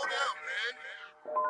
slow down, man.